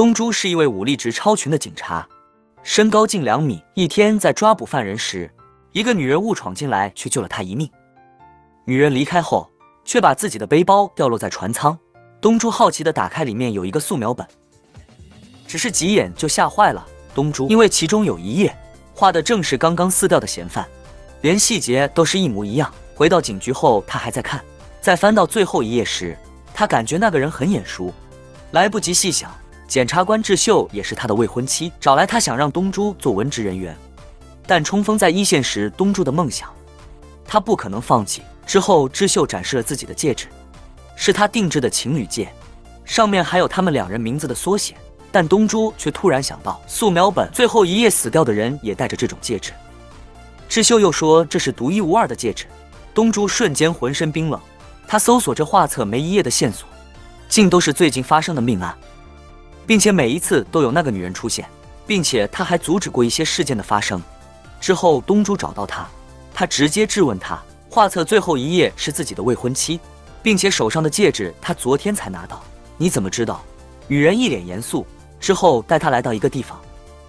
东珠是一位武力值超群的警察，身高近两米。一天在抓捕犯人时，一个女人误闯进来，却救了他一命。女人离开后，却把自己的背包掉落在船舱。东珠好奇地打开，里面有一个素描本，只是几眼就吓坏了东珠，因为其中有一页画的正是刚刚撕掉的嫌犯，连细节都是一模一样。回到警局后，他还在看，在翻到最后一页时，他感觉那个人很眼熟，来不及细想，检察官智秀也是他的未婚妻，找来他想让东珠做文职人员，但冲锋在一线时，东珠的梦想，他不可能放弃。之后，智秀展示了自己的戒指，是他定制的情侣戒，上面还有他们两人名字的缩写。但东珠却突然想到，素描本最后一页死掉的人也戴着这种戒指。智秀又说这是独一无二的戒指。东珠瞬间浑身冰冷，他搜索着画册每一页的线索，竟都是最近发生的命案，并且每一次都有那个女人出现，并且他还阻止过一些事件的发生。之后，东珠找到他，他直接质问他，画册最后一页是自己的未婚妻，并且手上的戒指他昨天才拿到，你怎么知道？女人一脸严肃，之后带他来到一个地方，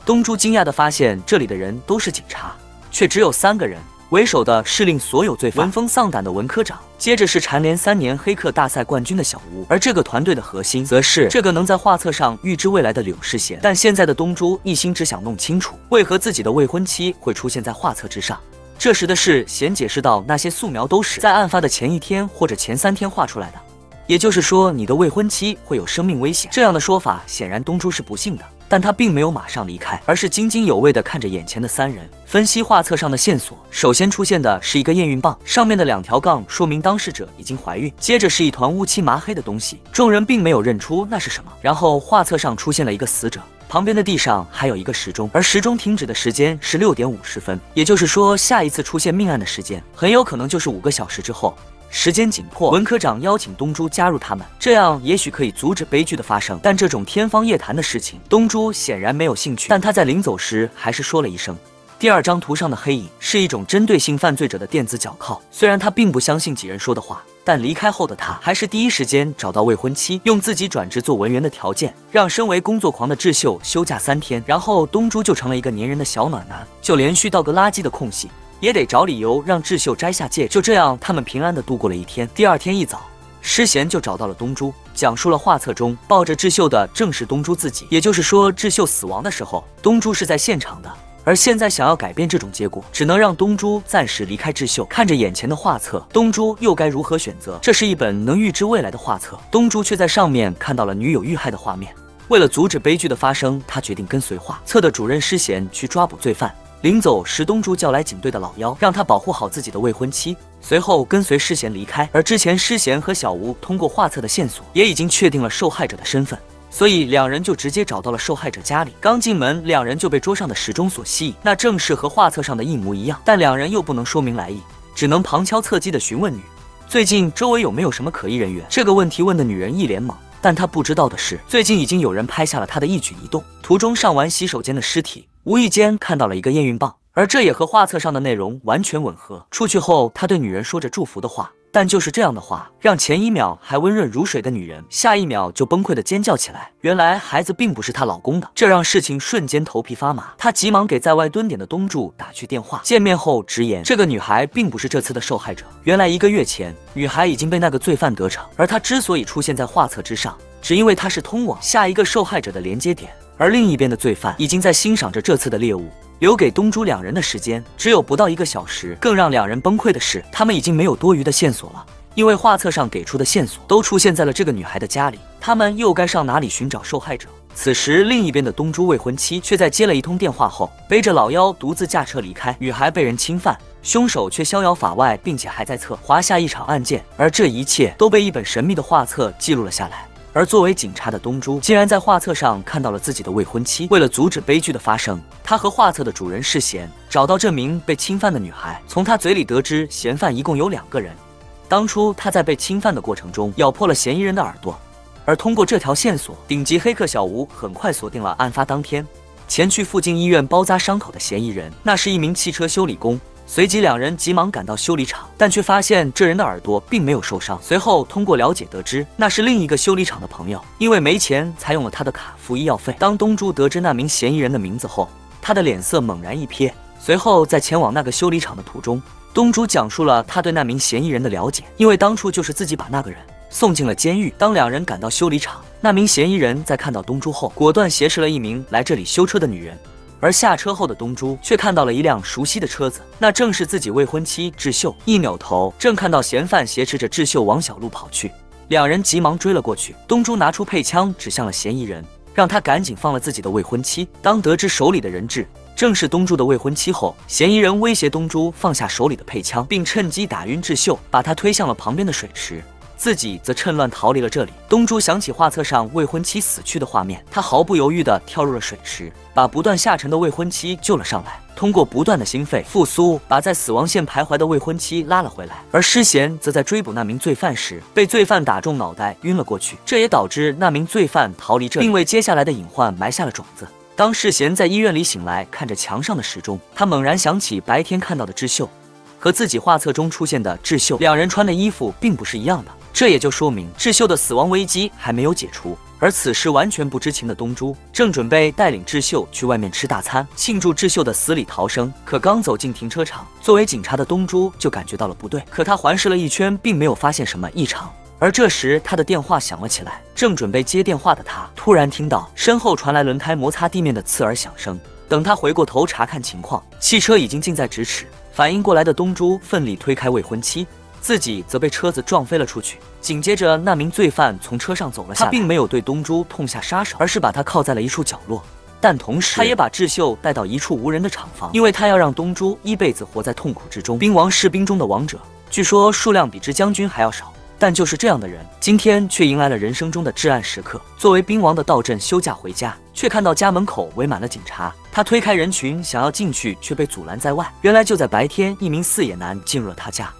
东珠惊讶地发现这里的人都是警察，却只有三个人。为首的是令所有罪犯闻风丧胆的文科长，接着是蝉联三年黑客大赛冠军的小吴，而这个团队的核心则是这个能在画册上预知未来的柳世贤。但现在的东珠一心只想弄清楚为何自己的未婚妻会出现在画册之上。这时的世贤解释道：“那些素描都是在案发的前一天或者前三天画出来的，也就是说你的未婚妻会有生命危险。”这样的说法显然东珠是不信的。但他并没有马上离开，而是津津有味地看着眼前的三人，分析画册上的线索。首先出现的是一个验孕棒，上面的两条杠说明当事者已经怀孕。接着是一团乌漆麻黑的东西，众人并没有认出那是什么。然后画册上出现了一个死者，旁边的地上还有一个时钟，而时钟停止的时间是六点五十分，也就是说下一次出现命案的时间很有可能就是五个小时之后。时间紧迫，文科长邀请东珠加入他们，这样也许可以阻止悲剧的发生。但这种天方夜谭的事情，东珠显然没有兴趣。但他在临走时还是说了一声：“第二张图上的黑影是一种针对性犯罪者的电子脚铐。”虽然他并不相信几人说的话，但离开后的他还是第一时间找到未婚妻，用自己转职做文员的条件，让身为工作狂的智秀休假三天，然后东珠就成了一个粘人的小暖男，就连续倒个垃圾的空隙。也得找理由让智秀摘下戒指。就这样，他们平安的度过了一天。第二天一早，诗贤就找到了东珠，讲述了画册中抱着智秀的正是东珠自己。也就是说，智秀死亡的时候，东珠是在现场的。而现在想要改变这种结果，只能让东珠暂时离开智秀。看着眼前的画册，东珠又该如何选择？这是一本能预知未来的画册，东珠却在上面看到了女友遇害的画面。为了阻止悲剧的发生，他决定跟随画册的主任诗贤去抓捕罪犯。临走时，东珠叫来警队的老幺，让他保护好自己的未婚妻，随后跟随诗贤离开。而之前，诗贤和小吴通过画册的线索，也已经确定了受害者的身份，所以两人就直接找到了受害者家里。刚进门，两人就被桌上的时钟所吸引，那正是和画册上的一模一样。但两人又不能说明来意，只能旁敲侧击的询问女最近周围有没有什么可疑人员。这个问题问的女人一脸懵，但她不知道的是，最近已经有人拍下了她的一举一动。途中上完洗手间的尸体。无意间看到了一个验孕棒，而这也和画册上的内容完全吻合。出去后，他对女人说着祝福的话，但就是这样的话，让前一秒还温润如水的女人，下一秒就崩溃的尖叫起来。原来孩子并不是她老公的，这让事情瞬间头皮发麻。她急忙给在外蹲点的东柱打去电话，见面后直言，这个女孩并不是这次的受害者。原来一个月前，女孩已经被那个罪犯得逞，而她之所以出现在画册之上，只因为她是通往下一个受害者的连接点。而另一边的罪犯已经在欣赏着这次的猎物，留给东珠两人的时间只有不到一个小时。更让两人崩溃的是，他们已经没有多余的线索了，因为画册上给出的线索都出现在了这个女孩的家里，他们又该上哪里寻找受害者？此时，另一边的东珠未婚妻却在接了一通电话后，背着老幺独自驾车离开。女孩被人侵犯，凶手却逍遥法外，并且还在策划下一场案件，而这一切都被一本神秘的画册记录了下来。而作为警察的东珠，竟然在画册上看到了自己的未婚妻。为了阻止悲剧的发生，他和画册的主人世贤找到这名被侵犯的女孩，从她嘴里得知嫌犯一共有两个人。当初他在被侵犯的过程中咬破了嫌疑人的耳朵，而通过这条线索，顶级黑客小吴很快锁定了案发当天前去附近医院包扎伤口的嫌疑人。那是一名汽车修理工，随即两人急忙赶到修理厂，但却发现这人的耳朵并没有受伤。随后通过了解得知，那是另一个修理厂的朋友，因为没钱才用了他的卡付医药费。当东珠得知那名嫌疑人的名字后，他的脸色猛然一瞥。随后在前往那个修理厂的途中，东珠讲述了他对那名嫌疑人的了解，因为当初就是自己把那个人送进了监狱。当两人赶到修理厂，那名嫌疑人在看到东珠后，果断挟持了一名来这里修车的女人。而下车后的东珠却看到了一辆熟悉的车子，那正是自己未婚妻智秀。一扭头，正看到嫌犯挟持着智秀往小路跑去，两人急忙追了过去。东珠拿出配枪指向了嫌疑人，让他赶紧放了自己的未婚妻。当得知手里的人质正是东珠的未婚妻后，嫌疑人威胁东珠放下手里的配枪，并趁机打晕智秀，把他推向了旁边的水池。自己则趁乱逃离了这里。东珠想起画册上未婚妻死去的画面，他毫不犹豫地跳入了水池，把不断下沉的未婚妻救了上来。通过不断的心肺复苏，把在死亡线徘徊的未婚妻拉了回来。而世贤则在追捕那名罪犯时，被罪犯打中脑袋，晕了过去。这也导致那名罪犯逃离这里，并为接下来的隐患埋下了种子。当世贤在医院里醒来，看着墙上的时钟，他猛然想起白天看到的智秀，和自己画册中出现的智秀，两人穿的衣服并不是一样的。这也就说明智秀的死亡危机还没有解除，而此时完全不知情的东珠正准备带领智秀去外面吃大餐，庆祝智秀的死里逃生。可刚走进停车场，作为警察的东珠就感觉到了不对。可他环视了一圈，并没有发现什么异常。而这时，他的电话响了起来，正准备接电话的他，突然听到身后传来轮胎摩擦地面的刺耳响声。等他回过头查看情况，汽车已经近在咫尺。反应过来的东珠奋力推开未婚妻。自己则被车子撞飞了出去。紧接着，那名罪犯从车上走了下来。他并没有对东珠痛下杀手，而是把他铐在了一处角落。但同时，他也把智秀带到一处无人的厂房，因为他要让东珠一辈子活在痛苦之中。兵王士兵中的王者，据说数量比之将军还要少。但就是这样的人，今天却迎来了人生中的至暗时刻。作为兵王的道镇休假回家，却看到家门口围满了警察。他推开人群，想要进去，却被阻拦在外。原来就在白天，一名四野男进入了他家。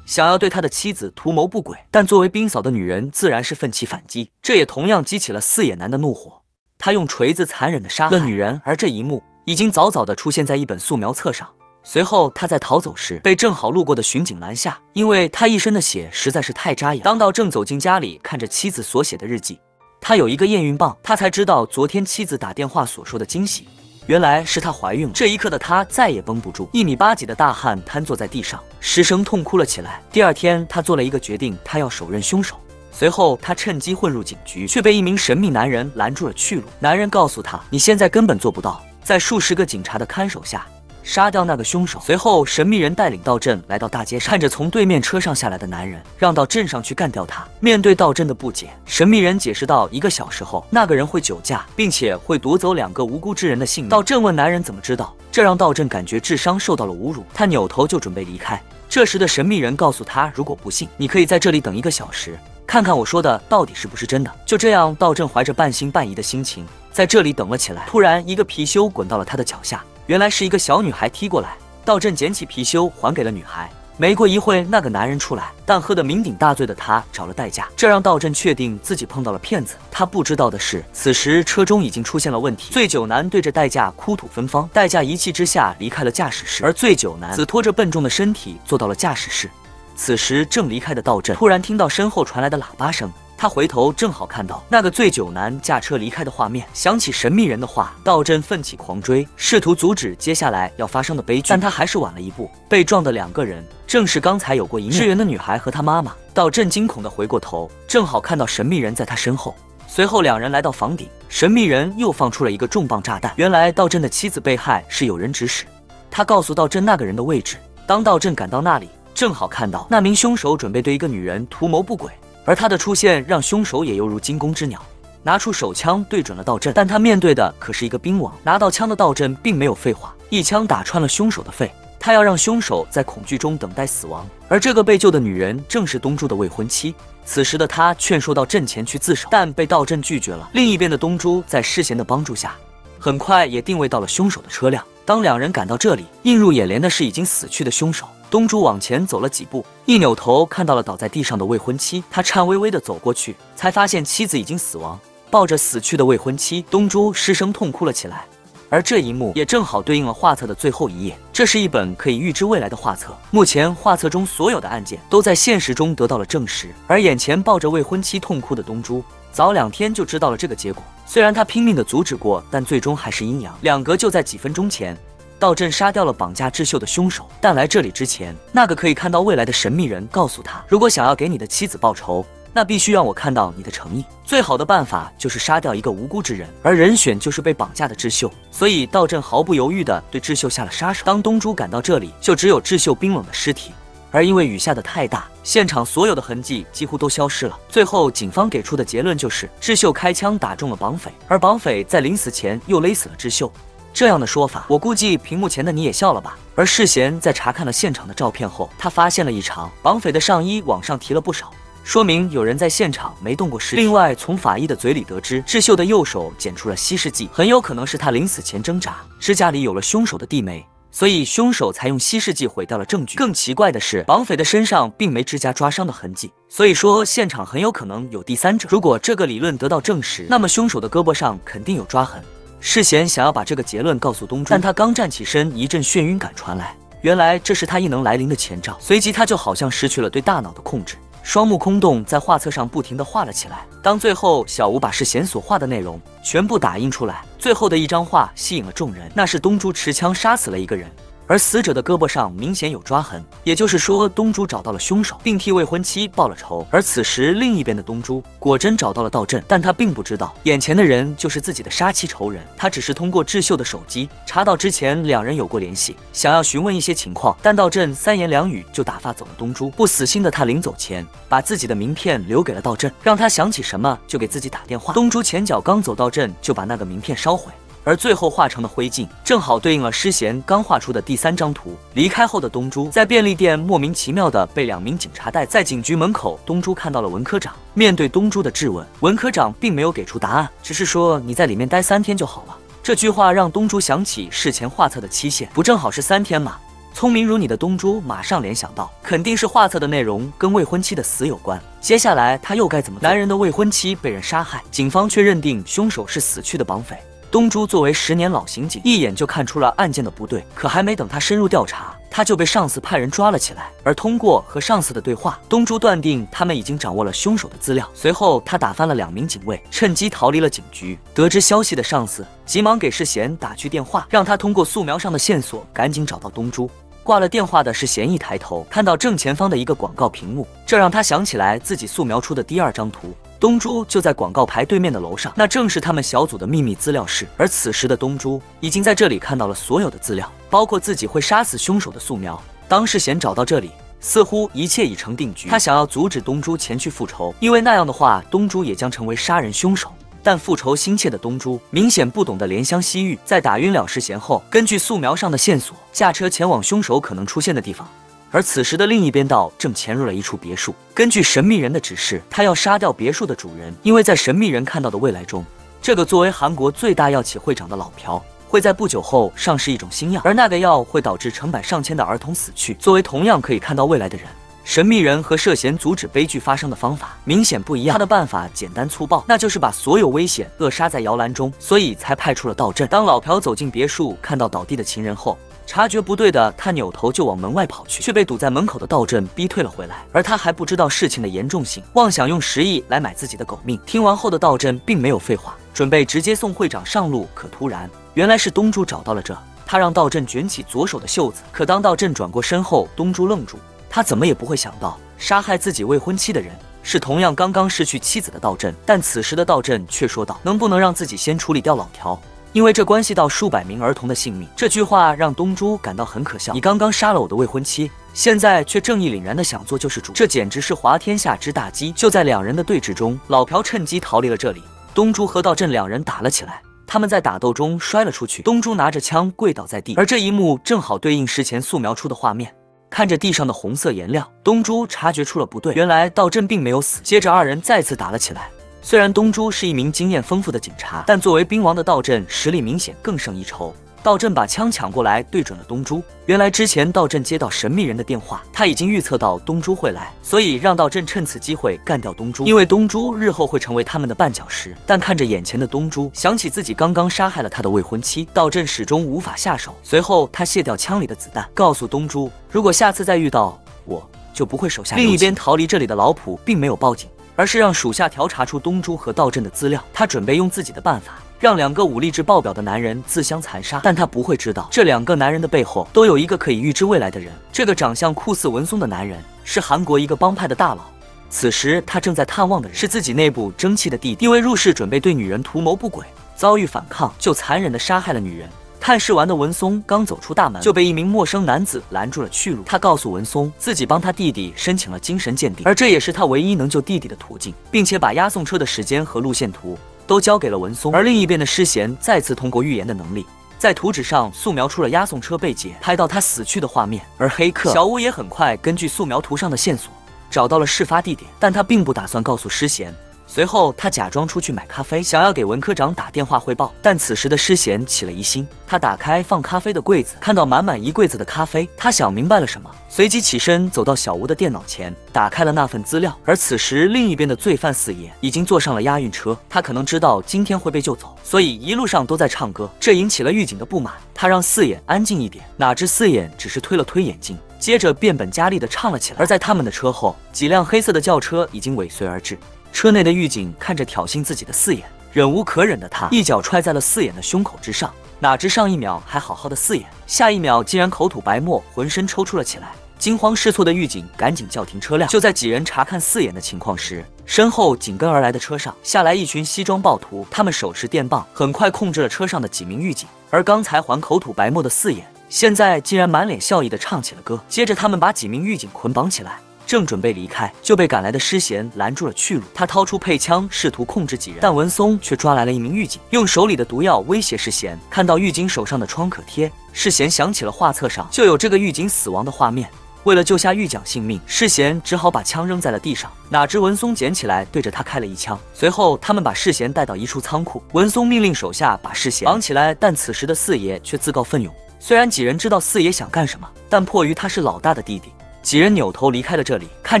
想要对他的妻子图谋不轨，但作为兵嫂的女人自然是奋起反击，这也同样激起了四野男的怒火。他用锤子残忍的杀了女人，而这一幕已经早早的出现在一本素描册上。随后他在逃走时被正好路过的巡警拦下，因为他一身的血实在是太扎眼。当道正走进家里，看着妻子所写的日记，他有一个验孕棒，他才知道昨天妻子打电话所说的惊喜。原来是她怀孕了。这一刻的她再也绷不住，一米八几的大汉瘫坐在地上，失声痛哭了起来。第二天，她做了一个决定，她要手刃凶手。随后，她趁机混入警局，却被一名神秘男人拦住了去路。男人告诉她：“你现在根本做不到，在数十个警察的看守下。”杀掉那个凶手。随后，神秘人带领道镇来到大街上，看着从对面车上下来的男人，让到镇上去干掉他。面对道镇的不解，神秘人解释道：一个小时后，那个人会酒驾，并且会夺走两个无辜之人的性命。道镇问男人怎么知道，这让道镇感觉智商受到了侮辱。他扭头就准备离开，这时的神秘人告诉他：如果不信，你可以在这里等一个小时，看看我说的到底是不是真的。就这样，道镇怀着半信半疑的心情在这里等了起来。突然，一个貔貅滚到了他的脚下。原来是一个小女孩踢过来，道镇捡起貔貅还给了女孩。没过一会，那个男人出来，但喝得酩酊大醉的他找了代驾，这让道镇确定自己碰到了骗子。他不知道的是，此时车中已经出现了问题。醉酒男对着代驾哭吐芬芳，代驾一气之下离开了驾驶室，而醉酒男子拖着笨重的身体坐到了驾驶室。此时正离开的道镇突然听到身后传来的喇叭声。他回头正好看到那个醉酒男驾车离开的画面，想起神秘人的话，道镇奋起狂追，试图阻止接下来要发生的悲剧，但他还是晚了一步。被撞的两个人正是刚才有过一面之缘的女孩和她妈妈。道镇惊恐的回过头，正好看到神秘人在他身后。随后两人来到房顶，神秘人又放出了一个重磅炸弹。原来道镇的妻子被害是有人指使，他告诉道镇那个人的位置。当道镇赶到那里，正好看到那名凶手准备对一个女人图谋不轨。而他的出现让凶手也犹如惊弓之鸟，拿出手枪对准了道镇，但他面对的可是一个兵王。拿到枪的道镇并没有废话，一枪打穿了凶手的肺。他要让凶手在恐惧中等待死亡。而这个被救的女人正是东珠的未婚妻。此时的他劝说到阵前去自首，但被道镇拒绝了。另一边的东珠在世贤的帮助下，很快也定位到了凶手的车辆。当两人赶到这里，映入眼帘的是已经死去的凶手。东珠往前走了几步，一扭头看到了倒在地上的未婚妻，他颤巍巍地走过去，才发现妻子已经死亡。抱着死去的未婚妻，东珠失声痛哭了起来。而这一幕也正好对应了画册的最后一页。这是一本可以预知未来的画册。目前画册中所有的案件都在现实中得到了证实，而眼前抱着未婚妻痛哭的东珠，早两天就知道了这个结果。虽然他拼命的阻止过，但最终还是阴阳。两隔就在几分钟前。道正杀掉了绑架智秀的凶手，但来这里之前，那个可以看到未来的神秘人告诉他，如果想要给你的妻子报仇，那必须让我看到你的诚意。最好的办法就是杀掉一个无辜之人，而人选就是被绑架的智秀。所以道正毫不犹豫地对智秀下了杀手。当东珠赶到这里，就只有智秀冰冷的尸体，而因为雨下的太大，现场所有的痕迹几乎都消失了。最后，警方给出的结论就是智秀开枪打中了绑匪，而绑匪在临死前又勒死了智秀。这样的说法，我估计屏幕前的你也笑了吧？而世贤在查看了现场的照片后，他发现了异常，绑匪的上衣往上提了不少，说明有人在现场没动过尸体。另外，从法医的嘴里得知，智秀的右手检出了稀释剂，很有可能是他临死前挣扎，指甲里有了凶手的地霉所以凶手才用稀释剂毁掉了证据。更奇怪的是，绑匪的身上并没指甲抓伤的痕迹，所以说现场很有可能有第三者。如果这个理论得到证实，那么凶手的胳膊上肯定有抓痕。世贤想要把这个结论告诉东珠，但他刚站起身，一阵眩晕感传来，原来这是他异能来临的前兆。随即他就好像失去了对大脑的控制，双目空洞，在画册上不停地画了起来。当最后小吴把世贤所画的内容全部打印出来，最后的一张画吸引了众人，那是东珠持枪杀死了一个人。而死者的胳膊上明显有抓痕，也就是说，东珠找到了凶手，并替未婚妻报了仇。而此时，另一边的东珠果真找到了道镇，但他并不知道眼前的人就是自己的杀妻仇人。他只是通过智秀的手机查到之前两人有过联系，想要询问一些情况，但道镇三言两语就打发走了东珠。不死心的他临走前，把自己的名片留给了道镇，让他想起什么就给自己打电话。东珠前脚刚走到镇，就把那个名片烧毁。而最后化成的灰烬，正好对应了诗贤刚画出的第三张图。离开后的东珠在便利店莫名其妙的被两名警察带，在警局门口，东珠看到了文科长。面对东珠的质问，文科长并没有给出答案，只是说你在里面待三天就好了。这句话让东珠想起事前画册的期限，不正好是三天吗？聪明如你的东珠马上联想到，肯定是画册的内容跟未婚妻的死有关。接下来他又该怎么？男人的未婚妻被人杀害，警方却认定凶手是死去的绑匪。东珠作为十年老刑警，一眼就看出了案件的不对。可还没等他深入调查，他就被上司派人抓了起来。而通过和上司的对话，东珠断定他们已经掌握了凶手的资料。随后，他打翻了两名警卫，趁机逃离了警局。得知消息的上司急忙给世贤打去电话，让他通过素描上的线索赶紧找到东珠。挂了电话的世贤，一抬头看到正前方的一个广告屏幕，这让他想起来自己素描出的第二张图。东珠就在广告牌对面的楼上，那正是他们小组的秘密资料室。而此时的东珠已经在这里看到了所有的资料，包括自己会杀死凶手的素描。当世贤找到这里，似乎一切已成定局。他想要阻止东珠前去复仇，因为那样的话，东珠也将成为杀人凶手。但复仇心切的东珠明显不懂得怜香惜玉，在打晕了世贤后，根据素描上的线索，驾车前往凶手可能出现的地方。而此时的另一边道正潜入了一处别墅。根据神秘人的指示，他要杀掉别墅的主人，因为在神秘人看到的未来中，这个作为韩国最大药企会长的老朴会在不久后上市一种新药，而那个药会导致成百上千的儿童死去。作为同样可以看到未来的人，神秘人和涉嫌阻止悲剧发生的方法明显不一样。他的办法简单粗暴，那就是把所有危险扼杀在摇篮中，所以才派出了道镇。当老朴走进别墅，看到倒地的情人后。察觉不对的他扭头就往门外跑去，却被堵在门口的道镇逼退了回来。而他还不知道事情的严重性，妄想用十亿来买自己的狗命。听完后的道镇并没有废话，准备直接送会长上路。可突然，原来是东珠找到了这，他让道镇卷起左手的袖子。可当道镇转过身后，东珠愣住，他怎么也不会想到，杀害自己未婚妻的人是同样刚刚失去妻子的道镇。但此时的道镇却说道：“能不能让自己先处理掉老条？”因为这关系到数百名儿童的性命，这句话让东珠感到很可笑。你刚刚杀了我的未婚妻，现在却正义凛然的想做救世主，这简直是滑天下之大稽。就在两人的对峙中，老朴趁机逃离了这里。东珠和道镇两人打了起来，他们在打斗中摔了出去。东珠拿着枪跪倒在地，而这一幕正好对应事前素描出的画面。看着地上的红色颜料，东珠察觉出了不对，原来道镇并没有死。接着二人再次打了起来。虽然东珠是一名经验丰富的警察，但作为兵王的道镇实力明显更胜一筹。道正把枪抢过来，对准了东珠。原来之前道正接到神秘人的电话，他已经预测到东珠会来，所以让道正趁此机会干掉东珠，因为东珠日后会成为他们的绊脚石。但看着眼前的东珠，想起自己刚刚杀害了他的未婚妻，道正始终无法下手。随后他卸掉枪里的子弹，告诉东珠，如果下次再遇到我，就不会手下留情另一边逃离这里的老普并没有报警，而是让属下调查出东珠和道镇的资料。他准备用自己的办法。让两个武力值爆表的男人自相残杀，但他不会知道，这两个男人的背后都有一个可以预知未来的人。这个长相酷似文松的男人是韩国一个帮派的大佬。此时他正在探望的人是自己内部争气的弟弟，因为入室准备对女人图谋不轨，遭遇反抗就残忍的杀害了女人。探视完的文松刚走出大门，就被一名陌生男子拦住了去路。他告诉文松，自己帮他弟弟申请了精神鉴定，而这也是他唯一能救弟弟的途径，并且把押送车的时间和路线图。都交给了文松，而另一边的诗贤再次通过预言的能力，在图纸上素描出了押送车被劫、拍到他死去的画面。而黑客小屋也很快根据素描图上的线索，找到了事发地点，但他并不打算告诉诗贤。随后，他假装出去买咖啡，想要给文科长打电话汇报。但此时的诗贤起了疑心，他打开放咖啡的柜子，看到满满一柜子的咖啡，他想明白了什么，随即起身走到小吴的电脑前，打开了那份资料。而此时，另一边的罪犯四爷已经坐上了押运车，他可能知道今天会被救走，所以一路上都在唱歌，这引起了狱警的不满。他让四眼安静一点，哪知四眼只是推了推眼镜，接着变本加厉地唱了起来。而在他们的车后，几辆黑色的轿车已经尾随而至。车内的狱警看着挑衅自己的四眼，忍无可忍的他一脚踹在了四眼的胸口之上。哪知上一秒还好好的四眼，下一秒竟然口吐白沫，浑身抽搐了起来。惊慌失措的狱警赶紧叫停车辆。就在几人查看四眼的情况时，身后紧跟而来的车上下来一群西装暴徒，他们手持电棒，很快控制了车上的几名狱警。而刚才还口吐白沫的四眼，现在竟然满脸笑意的唱起了歌。接着他们把几名狱警捆绑起来。正准备离开，就被赶来的诗贤拦住了去路。他掏出配枪，试图控制几人，但文松却抓来了一名狱警，用手里的毒药威胁诗贤。看到狱警手上的创可贴，诗贤想起了画册上就有这个狱警死亡的画面。为了救下狱长性命，诗贤只好把枪扔在了地上。哪知文松捡起来，对着他开了一枪。随后，他们把世贤带到一处仓库。文松命令手下把世贤绑起来，但此时的四爷却自告奋勇。虽然几人知道四爷想干什么，但迫于他是老大的弟弟。几人扭头离开了这里，看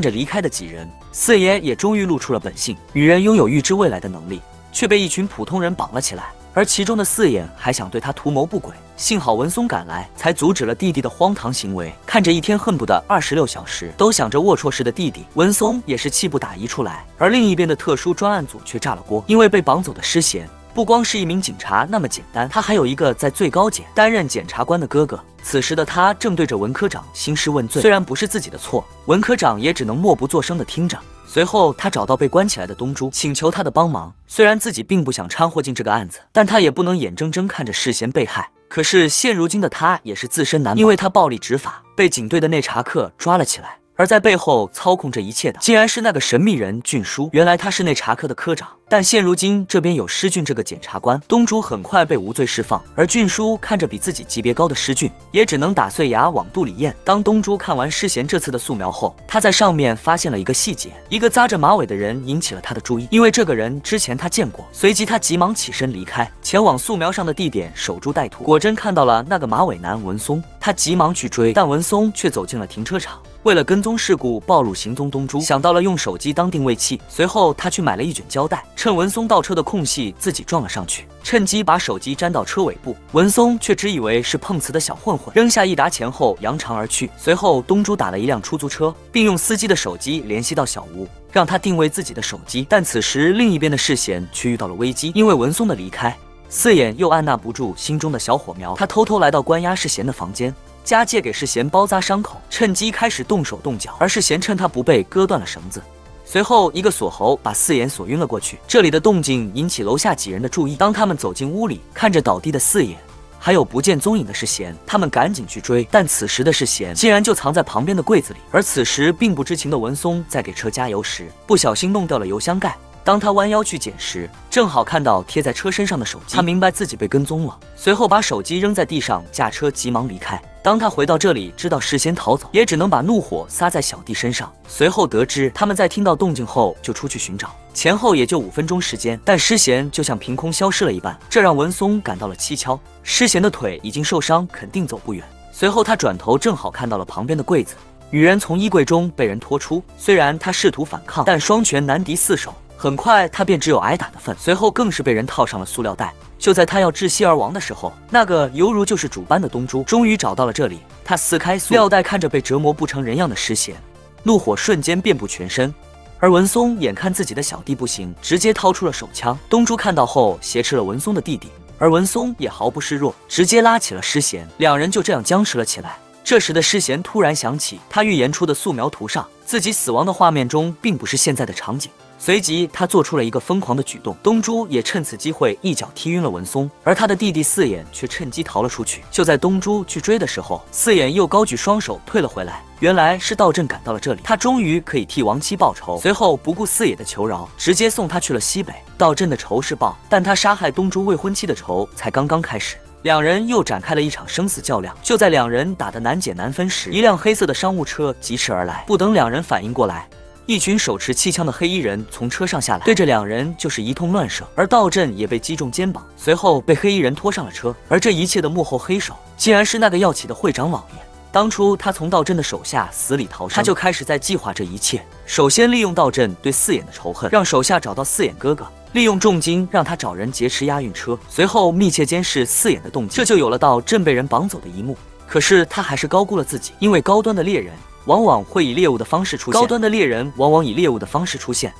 着离开的几人，四爷也终于露出了本性。女人拥有预知未来的能力，却被一群普通人绑了起来。而其中的四眼还想对他图谋不轨，幸好文松赶来，才阻止了弟弟的荒唐行为。看着一天恨不得二十六小时都想着龌龊事的弟弟，文松也是气不打一处来。而另一边的特殊专案组却炸了锅，因为被绑走的诗贤不光是一名警察那么简单，他还有一个在最高检担任检察官的哥哥。此时的他正对着文科长兴师问罪，虽然不是自己的错，文科长也只能默不作声的听着。随后，他找到被关起来的东珠，请求他的帮忙。虽然自己并不想掺和进这个案子，但他也不能眼睁睁看着世贤被害。可是现如今的他也是自身难保，因为他暴力执法，被警队的内查克抓了起来。而在背后操控这一切的，竟然是那个神秘人俊叔。原来他是内查科的科长，但现如今这边有施俊这个检察官，东珠很快被无罪释放。而俊叔看着比自己级别高的施俊，也只能打碎牙往肚里咽。当东珠看完施贤这次的素描后，他在上面发现了一个细节，一个扎着马尾的人引起了他的注意，因为这个人之前他见过。随即他急忙起身离开，前往素描上的地点守株待兔。果真看到了那个马尾男文松，他急忙去追，但文松却走进了停车场。为了跟踪事故暴露行踪，东珠想到了用手机当定位器。随后，他去买了一卷胶带，趁文松倒车的空隙，自己撞了上去，趁机把手机粘到车尾部。文松却只以为是碰瓷的小混混，扔下一沓钱后扬长而去。随后，东珠打了一辆出租车，并用司机的手机联系到小吴，让他定位自己的手机。但此时，另一边的视线却遇到了危机，因为文松的离开，四眼又按捺不住心中的小火苗，他偷偷来到关押世贤的房间。加借给世贤包扎伤口，趁机开始动手动脚，而世贤趁他不备割断了绳子。随后，一个锁喉把四眼锁晕了过去。这里的动静引起楼下几人的注意。当他们走进屋里，看着倒地的四眼，还有不见踪影的世贤，他们赶紧去追。但此时的世贤竟然就藏在旁边的柜子里。而此时并不知情的文松在给车加油时，不小心弄掉了油箱盖。当他弯腰去捡时，正好看到贴在车身上的手机，他明白自己被跟踪了，随后把手机扔在地上，驾车急忙离开。当他回到这里，知道事先逃走，也只能把怒火撒在小弟身上。随后得知他们在听到动静后就出去寻找，前后也就五分钟时间，但诗贤就像凭空消失了一般，这让文松感到了蹊跷。诗贤的腿已经受伤，肯定走不远。随后他转头，正好看到了旁边的柜子。女人从衣柜中被人拖出，虽然她试图反抗，但双拳难敌四手，很快他便只有挨打的份。随后更是被人套上了塑料袋。就在他要窒息而亡的时候，那个犹如救世主般的东珠终于找到了这里。他撕开塑料袋，看着被折磨不成人样的尸贤，怒火瞬间遍布全身。而文松眼看自己的小弟不行，直接掏出了手枪。东珠看到后挟持了文松的弟弟，而文松也毫不示弱，直接拉起了诗贤，两人就这样僵持了起来。这时的诗贤突然想起，他预言出的素描图上自己死亡的画面中，并不是现在的场景。随即，他做出了一个疯狂的举动，东珠也趁此机会一脚踢晕了文松，而他的弟弟四眼却趁机逃了出去。就在东珠去追的时候，四眼又高举双手退了回来。原来是道正赶到了这里，他终于可以替亡妻报仇。随后不顾四野的求饶，直接送他去了西北。道正的仇是报，但他杀害东珠未婚妻的仇才刚刚开始。两人又展开了一场生死较量。就在两人打得难解难分时，一辆黑色的商务车疾驰而来。不等两人反应过来，一群手持气枪的黑衣人从车上下来，对着两人就是一通乱射。而道震也被击中肩膀，随后被黑衣人拖上了车。而这一切的幕后黑手，竟然是那个要起的会长老爷。当初他从道震的手下死里逃生，他就开始在计划这一切。首先利用道震对四眼的仇恨，让手下找到四眼哥哥。利用重金让他找人劫持押运车，随后密切监视四眼的动静，这就有了道正被人绑走的一幕。可是他还是高估了自己，因为高端的猎人往往会以猎物的方式出现，高端的猎人往往以猎物的方式出现。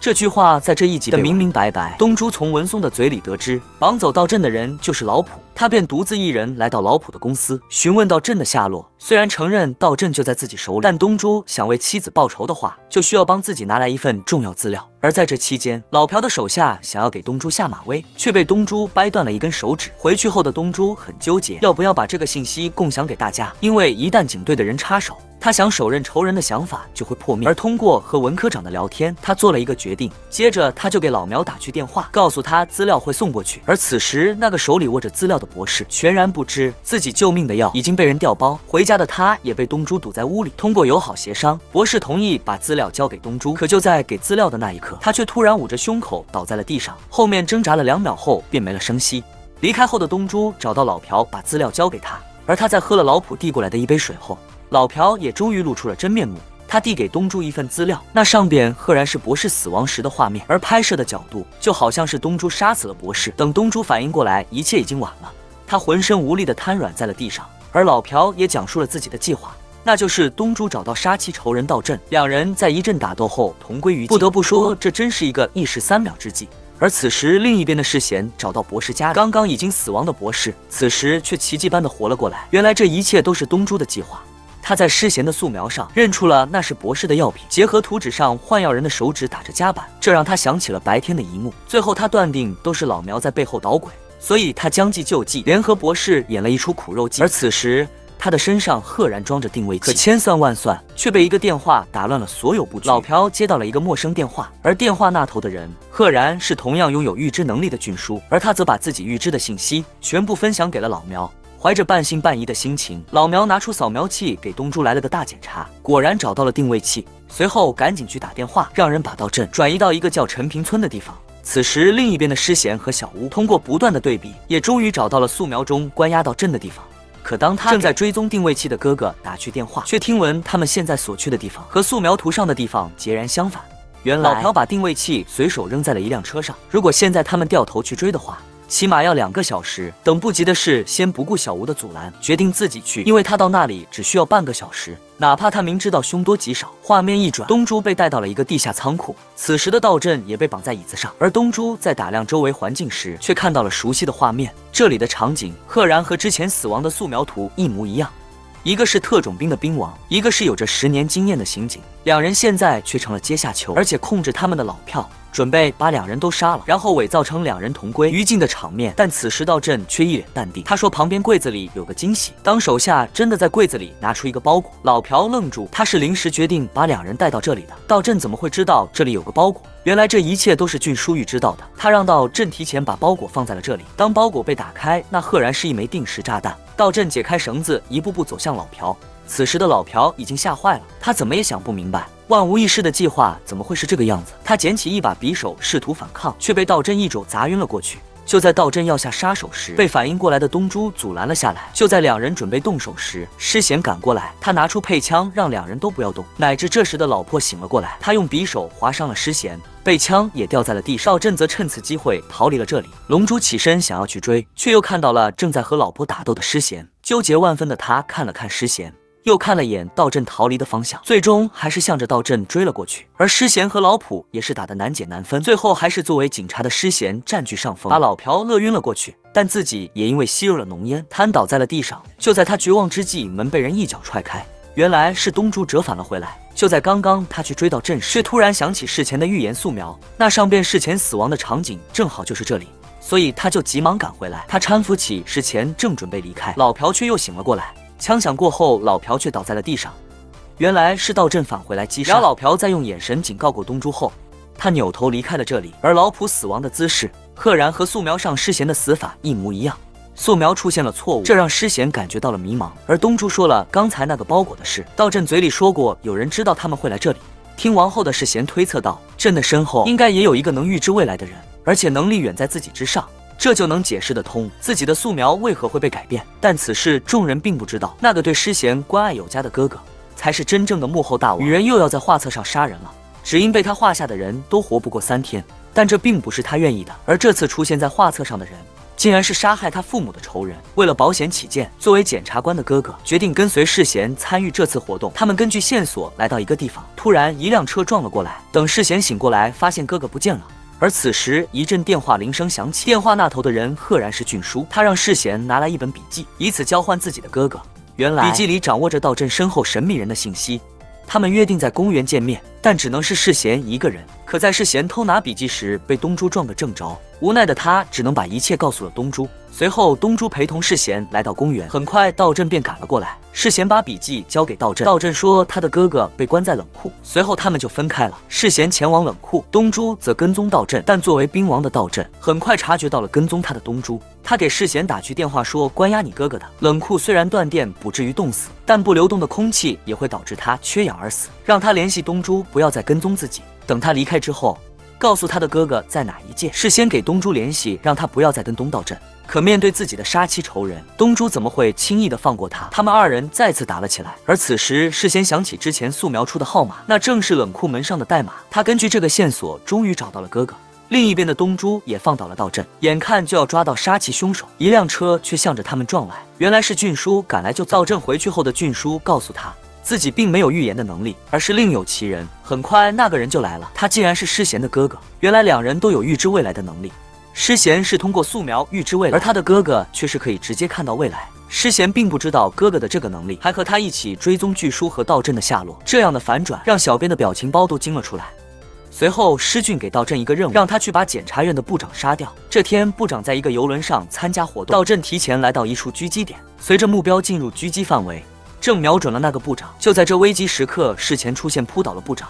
这句话在这一集的明明白白。东珠从文松的嘴里得知，绑走道镇的人就是老普，他便独自一人来到老普的公司，询问道镇的下落。虽然承认道镇就在自己手里，但东珠想为妻子报仇的话，就需要帮自己拿来一份重要资料。而在这期间，老朴的手下想要给东珠下马威，却被东珠掰断了一根手指。回去后的东珠很纠结，要不要把这个信息共享给大家，因为一旦警队的人插手。他想手刃仇人的想法就会破灭，而通过和文科长的聊天，他做了一个决定。接着他就给老苗打去电话，告诉他资料会送过去。而此时那个手里握着资料的博士全然不知自己救命的药已经被人调包回家的他，也被东珠堵在屋里。通过友好协商，博士同意把资料交给东珠。可就在给资料的那一刻，他却突然捂着胸口倒在了地上，后面挣扎了两秒后便没了声息。离开后的东珠找到老朴，把资料交给他。而他在喝了老普递过来的一杯水后。老朴也终于露出了真面目，他递给东珠一份资料，那上边赫然是博士死亡时的画面，而拍摄的角度就好像是东珠杀死了博士。等东珠反应过来，一切已经晚了，他浑身无力的瘫软在了地上。而老朴也讲述了自己的计划，那就是东珠找到杀妻仇人道镇，两人在一阵打斗后同归于尽。不得不说，这真是一个一石三鸟之计。而此时，另一边的世贤找到博士家，刚刚已经死亡的博士，此时却奇迹般的活了过来。原来这一切都是东珠的计划。他在诗贤的素描上认出了那是博士的药品，结合图纸上换药人的手指打着夹板，这让他想起了白天的一幕。最后他断定都是老苗在背后捣鬼，所以他将计就计，联合博士演了一出苦肉计。而此时他的身上赫然装着定位器，可千算万算，却被一个电话打乱了所有布局。老朴接到了一个陌生电话，而电话那头的人赫然是同样拥有预知能力的俊叔，而他则把自己预知的信息全部分享给了老苗。怀着半信半疑的心情，老苗拿出扫描器给东珠来了个大检查，果然找到了定位器。随后赶紧去打电话，让人把道镇转移到一个叫陈平村的地方。此时，另一边的诗贤和小屋通过不断的对比，也终于找到了素描中关押到镇的地方。可当他正在追踪定位器的哥哥打去电话，却听闻他们现在所去的地方和素描图上的地方截然相反。原来，老朴把定位器随手扔在了一辆车上。如果现在他们掉头去追的话，起码要两个小时，等不及的是，先不顾小吴的阻拦，决定自己去，因为他到那里只需要半个小时。哪怕他明知道凶多吉少。画面一转，东珠被带到了一个地下仓库，此时的道震也被绑在椅子上，而东珠在打量周围环境时，却看到了熟悉的画面。这里的场景赫然和之前死亡的素描图一模一样，一个是特种兵的兵王，一个是有着十年经验的刑警。两。人现在却成了阶下囚，而且控制他们的老票。准备把两人都杀了，然后伪造成两人同归于尽的场面。但此时道震却一脸淡定，他说旁边柜子里有个惊喜。当手下真的在柜子里拿出一个包裹，老朴愣住，他是临时决定把两人带到这里的。道震怎么会知道这里有个包裹？原来这一切都是俊书玉知道的。他让道震提前把包裹放在了这里。当包裹被打开，那赫然是一枚定时炸弹。道震解开绳子，一步步走向老朴。此时的老朴已经吓坏了，他怎么也想不明白。万无一失的计划怎么会是这个样子？他捡起一把匕首，试图反抗，却被道真一肘砸晕了过去。就在道真要下杀手时，被反应过来的东珠阻拦了下来。就在两人准备动手时，诗贤赶过来，他拿出配枪，让两人都不要动。乃至这时的老婆醒了过来，他用匕首划伤了诗贤，被枪也掉在了地上。道真则趁此机会逃离了这里。龙珠起身想要去追，却又看到了正在和老婆打斗的诗贤，纠结万分的他看了看诗贤。又看了眼道震逃离的方向，最终还是向着道震追了过去。而诗贤和老普也是打得难解难分，最后还是作为警察的诗贤占据上风，把老朴乐晕了过去，但自己也因为吸入了浓烟，瘫倒在了地上。就在他绝望之际，门被人一脚踹开，原来是东珠折返了回来。就在刚刚，他去追到阵时，却突然想起事前的预言素描，那上边事前死亡的场景正好就是这里，所以他就急忙赶回来。他搀扶起事前，正准备离开，老朴却又醒了过来。枪响过后，老朴却倒在了地上。原来是道震返回来击杀。老朴在用眼神警告过东珠后，他扭头离开了这里。而老朴死亡的姿势，赫然和素描上诗贤的死法一模一样。素描出现了错误，这让诗贤感觉到了迷茫。而东珠说了刚才那个包裹的事。道震嘴里说过，有人知道他们会来这里。听完后的世贤推测道，朕的身后应该也有一个能预知未来的人，而且能力远在自己之上。这就能解释得通自己的素描为何会被改变，但此事众人并不知道。那个对诗贤关爱有加的哥哥，才是真正的幕后大王。女人又要在画册上杀人了，只因被他画下的人都活不过三天，但这并不是他愿意的。而这次出现在画册上的人，竟然是杀害他父母的仇人。为了保险起见，作为检察官的哥哥决定跟随世贤参与这次活动。他们根据线索来到一个地方，突然一辆车撞了过来。等世贤醒过来，发现哥哥不见了。而此时，一阵电话铃声响起，电话那头的人赫然是俊书。他让世贤拿来一本笔记，以此交换自己的哥哥。原来，笔记里掌握着道镇身后神秘人的信息。他们约定在公园见面，但只能是世贤一个人。可在世贤偷拿笔记时，被东珠撞个正着。无奈的他只能把一切告诉了东珠。随后，东珠陪同世贤来到公园，很快道震便赶了过来。世贤把笔记交给道震，道震说他的哥哥被关在冷库。随后他们就分开了。世贤前往冷库，东珠则跟踪道震。但作为兵王的道震很快察觉到了跟踪他的东珠，他给世贤打去电话说关押你哥哥的冷库虽然断电不至于冻死，但不流动的空气也会导致他缺氧而死，让他联系东珠不要再跟踪自己。等他离开之后。告诉他的哥哥在哪一届，事先给东珠联系，让他不要再跟东道镇。可面对自己的杀妻仇人，东珠怎么会轻易的放过他？他们二人再次打了起来。而此时，事先想起之前素描出的号码，那正是冷库门上的代码。他根据这个线索，终于找到了哥哥。另一边的东珠也放倒了道镇，眼看就要抓到杀妻凶手，一辆车却向着他们撞来。原来是俊书赶来救道镇。回去后的俊书告诉他。自己并没有预言的能力，而是另有其人。很快，那个人就来了，他竟然是诗贤的哥哥。原来两人都有预知未来的能力。诗贤是通过素描预知未来，而他的哥哥却是可以直接看到未来。诗贤并不知道哥哥的这个能力，还和他一起追踪巨书和道真的下落。这样的反转让小编的表情包都惊了出来。随后，施俊给道镇一个任务，让他去把检察院的部长杀掉。这天，部长在一个游轮上参加活动，道镇提前来到一处狙击点，随着目标进入狙击范围。正瞄准了那个部长，就在这危急时刻，事前出现扑倒了部长。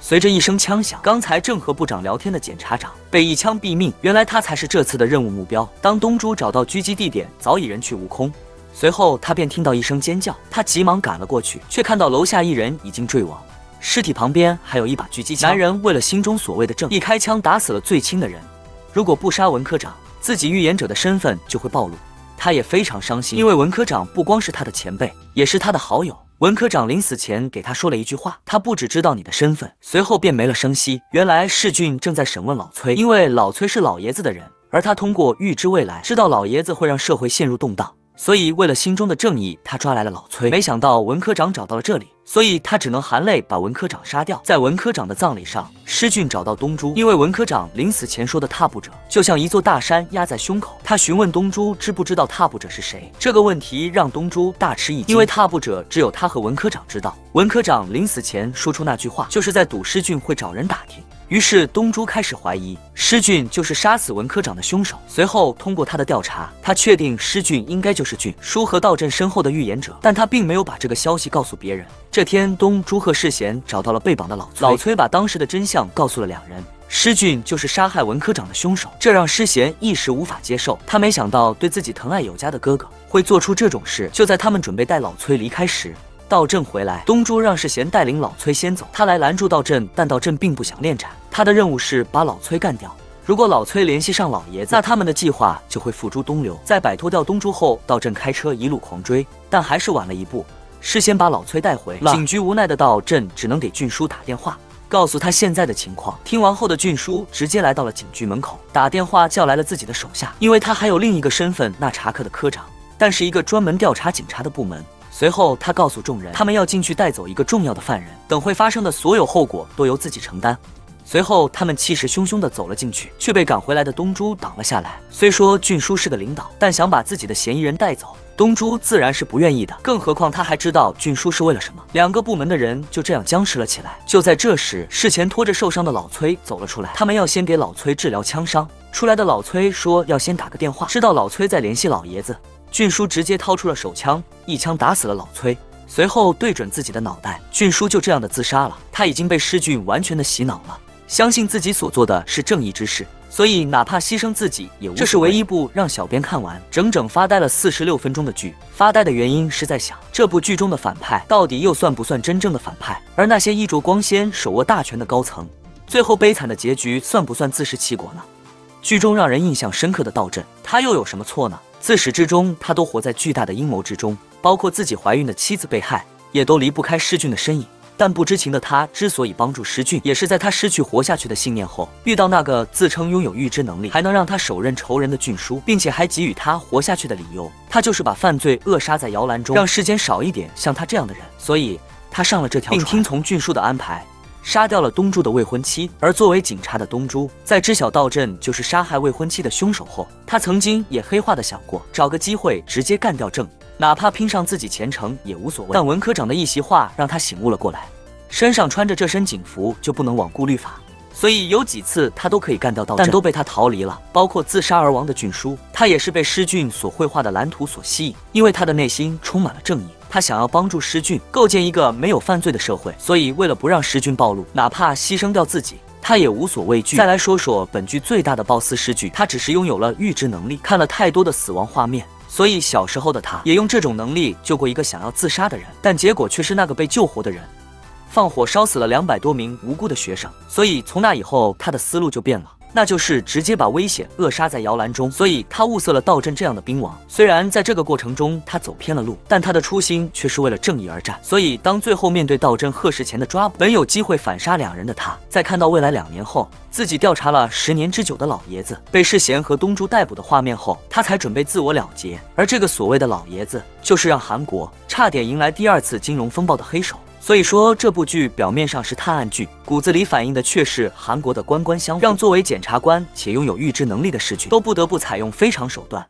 随着一声枪响，刚才正和部长聊天的检察长被一枪毙命。原来他才是这次的任务目标。当东珠找到狙击地点，早已人去屋空。随后他便听到一声尖叫，他急忙赶了过去，却看到楼下一人已经坠亡，尸体旁边还有一把狙击枪。男人为了心中所谓的正义，开枪打死了最亲的人。如果不杀文科长，自己预言者的身份就会暴露。他也非常伤心，因为文科长不光是他的前辈，也是他的好友。文科长临死前给他说了一句话：“他不只知道你的身份。”随后便没了声息。原来世俊正在审问老崔，因为老崔是老爷子的人，而他通过预知未来，知道老爷子会让社会陷入动荡，所以为了心中的正义，他抓来了老崔。没想到文科长找到了这里，所以他只能含泪把文科长杀掉。在文科长的葬礼上，施俊找到东珠，因为文科长临死前说的踏步者就像一座大山压在胸口。他询问东珠知不知道踏步者是谁，这个问题让东珠大吃一惊，因为踏步者只有他和文科长知道。文科长临死前说出那句话，就是在赌施俊会找人打听。于是东珠开始怀疑施俊就是杀死文科长的凶手。随后通过他的调查，他确定施俊应该就是俊书和道镇身后的预言者，但他并没有把这个消息告诉别人。这天，东珠和世贤找到了被绑的老崔，老崔把当时的真相告诉了两人，施俊就是杀害文科长的凶手，这让施贤一时无法接受。他没想到对自己疼爱有加的哥哥会做出这种事。就在他们准备带老崔离开时，道正回来，东珠让世贤带领老崔先走，他来拦住道正，但道正并不想恋战，他的任务是把老崔干掉。如果老崔联系上老爷子，那他们的计划就会付诸东流。在摆脱掉东珠后，道正开车一路狂追，但还是晚了一步。事先把老崔带回警局，无奈的道正只能给俊叔打电话，告诉他现在的情况。听完后的俊叔直接来到了警局门口，打电话叫来了自己的手下，因为他还有另一个身份，那查克的科长，但是一个专门调查警察的部门。随后，他告诉众人，他们要进去带走一个重要的犯人，等会发生的所有后果都由自己承担。随后，他们气势汹汹地走了进去，却被赶回来的东珠挡了下来。虽说俊叔是个领导，但想把自己的嫌疑人带走，东珠自然是不愿意的。更何况他还知道俊叔是为了什么。两个部门的人就这样僵持了起来。就在这时，事前拖着受伤的老崔走了出来，他们要先给老崔治疗枪伤。出来的老崔说要先打个电话，知道老崔在联系老爷子。俊叔直接掏出了手枪，一枪打死了老崔，随后对准自己的脑袋，俊叔就这样的自杀了。他已经被施俊完全的洗脑了，相信自己所做的是正义之事，所以哪怕牺牲自己也无。这是唯一部让小编看完整整发呆了四十六分钟的剧。发呆的原因是在想，这部剧中的反派到底又算不算真正的反派？而那些衣着光鲜、手握大权的高层，最后悲惨的结局算不算自食其果呢？剧中让人印象深刻的道镇，他又有什么错呢？自始至终，他都活在巨大的阴谋之中，包括自己怀孕的妻子被害，也都离不开施俊的身影。但不知情的他之所以帮助施俊，也是在他失去活下去的信念后，遇到那个自称拥有预知能力，还能让他手刃仇人的俊叔，并且还给予他活下去的理由。他就是把犯罪扼杀在摇篮中，让世间少一点像他这样的人。所以，他上了这条船，并听从俊叔的安排。杀掉了东珠的未婚妻，而作为警察的东珠，在知晓道镇就是杀害未婚妻的凶手后，他曾经也黑化的想过，找个机会直接干掉郑，哪怕拼上自己前程也无所谓。但文科长的一席话让他醒悟了过来，身上穿着这身警服就不能罔顾律法。所以有几次他都可以干掉道，但都被他逃离了。包括自杀而亡的俊书，他也是被施俊所绘画的蓝图所吸引，因为他的内心充满了正义，他想要帮助施俊构建一个没有犯罪的社会。所以为了不让施俊暴露，哪怕牺牲掉自己，他也无所畏惧。再来说说本剧最大的 BOSS 施俊，他只是拥有了预知能力，看了太多的死亡画面，所以小时候的他也用这种能力救过一个想要自杀的人，但结果却是那个被救活的人。放火烧死了两百多名无辜的学生，所以从那以后，他的思路就变了，那就是直接把危险扼杀在摇篮中。所以他物色了道镇这样的兵王。虽然在这个过程中他走偏了路，但他的初心却是为了正义而战。所以当最后面对道真贺世前的抓捕，本有机会反杀两人的他，在看到未来两年后自己调查了十年之久的老爷子被世贤和东珠逮捕的画面后，他才准备自我了结。而这个所谓的老爷子，就是让韩国差点迎来第二次金融风暴的黑手。所以说，这部剧表面上是探案剧，骨子里反映的却是韩国的官官相护，让作为检察官且拥有预知能力的世俊都不得不采用非常手段。